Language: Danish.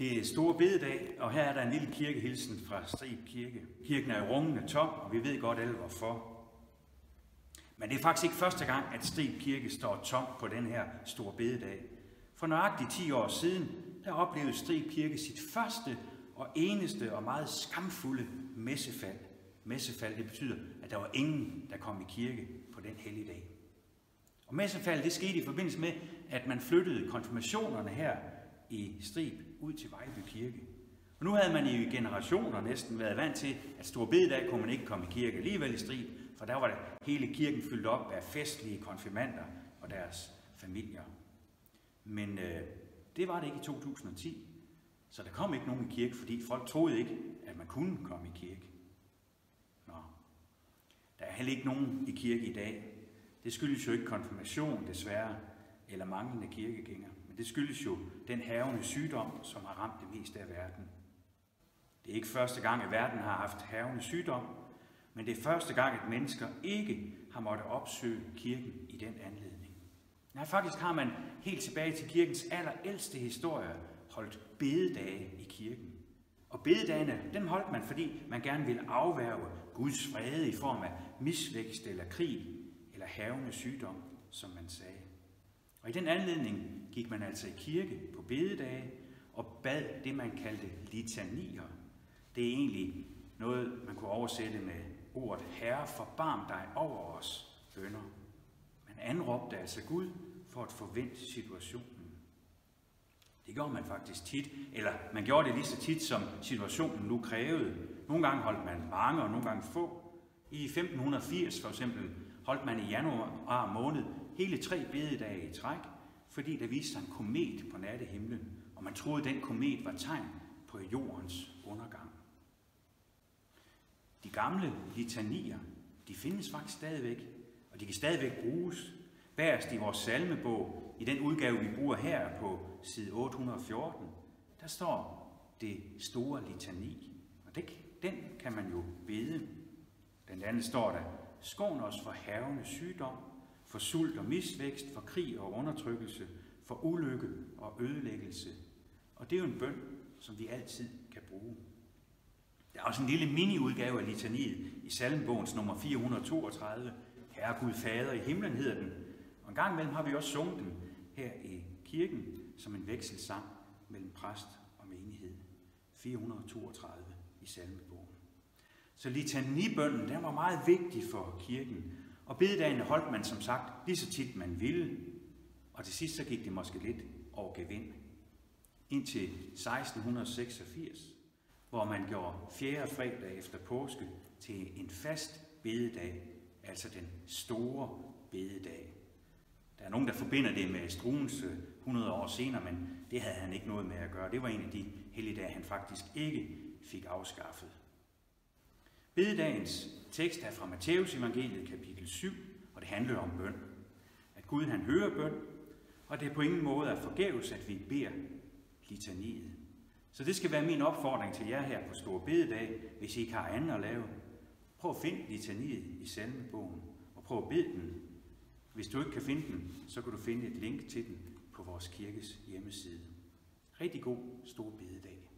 Det er store bededag, og her er der en lille kirkehilsen fra Strib Kirke. Kirken er rungende tom, og vi ved godt alle hvorfor. Men det er faktisk ikke første gang, at Strib Kirke står tom på den her store bededag. For nøjagtigt 10 år siden, der oplevede Strib Kirke sit første og eneste og meget skamfulde messefald. Messefald, det betyder, at der var ingen, der kom i kirke på den hellige dag. Og messefald, det skete i forbindelse med, at man flyttede konfirmationerne her i Strib ud til Vejleby Kirke. Og nu havde man i generationer næsten været vant til, at stor bededag kunne man ikke komme i kirke alligevel i Strib, for der var det hele kirken fyldt op af festlige konfirmander og deres familier. Men øh, det var det ikke i 2010, så der kom ikke nogen i kirke, fordi folk troede ikke, at man kunne komme i kirke. Nå. Der er heller ikke nogen i kirke i dag. Det skyldes jo ikke konfirmation, desværre, eller manglende kirkegænger. Men det skyldes jo den havende sygdom, som har ramt det meste af verden. Det er ikke første gang, at verden har haft havende sygdom, men det er første gang, at mennesker ikke har måttet opsøge kirken i den anledning. Nej, faktisk har man helt tilbage til kirkens allerældste historie holdt bededage i kirken. Og bededagene, dem holdt man, fordi man gerne ville afværge Guds vrede i form af misvækst eller krig eller havende sygdom, som man sagde. Og i den anledning gik man altså i kirke på bededage og bad det, man kaldte litanier. Det er egentlig noget, man kunne oversætte med ordet Herre, forbarm dig over os, bønder. Man anråbte altså Gud for at forvente situationen. Det gjorde man faktisk tit, eller man gjorde det lige så tit, som situationen nu krævede. Nogle gange holdt man mange, og nogle gange få. I 1580 for eksempel holdt man i januar måned hele tre bededage i træk, fordi der viste sig en komet på nattehimlen, og man troede, at den komet var tegn på jordens undergang. De gamle litanier, de findes faktisk stadigvæk, og de kan stadigvæk bruges. Bærest i vores salmebog, i den udgave, vi bruger her på side 814, der står det store litani. Og det, den kan man jo bede. Den anden står der, skån os for havende sygdom, for sult og misvækst, for krig og undertrykkelse, for ulykke og ødelæggelse. Og det er jo en bøn, som vi altid kan bruge. Der er også en lille mini-udgave af litaniet i salmbogens nummer 432. Herre Gud Fader i himlen hedder den. Og en gang imellem har vi også sunget den her i kirken som en vekselsang mellem præst og menighed. 432 i salmebogen. Så litanibønden, den var meget vigtig for kirken. Og bededagene holdt man som sagt lige så tit man ville. Og til sidst så gik det måske lidt over gevind. Indtil 1686, hvor man gjorde fjerde fredag efter påske til en fast bededag, altså den store bededag. Der er nogen, der forbinder det med Struens øh, 100 år senere, men det havde han ikke noget med at gøre. Det var en af de helligdage, han faktisk ikke fik afskaffet. Bededagens tekst er fra Matteus evangeliet kapitel 7, og det handler om bøn. At Gud han hører bøn, og det er på ingen måde er forgæves, at vi beder litaniet. Så det skal være min opfordring til jer her på Store Bededag, hvis I ikke har andet at lave. Prøv at finde litaniet i salmebogen, og prøv at bede den. Hvis du ikke kan finde den, så kan du finde et link til den på vores kirkes hjemmeside. Rigtig god Store Bededag.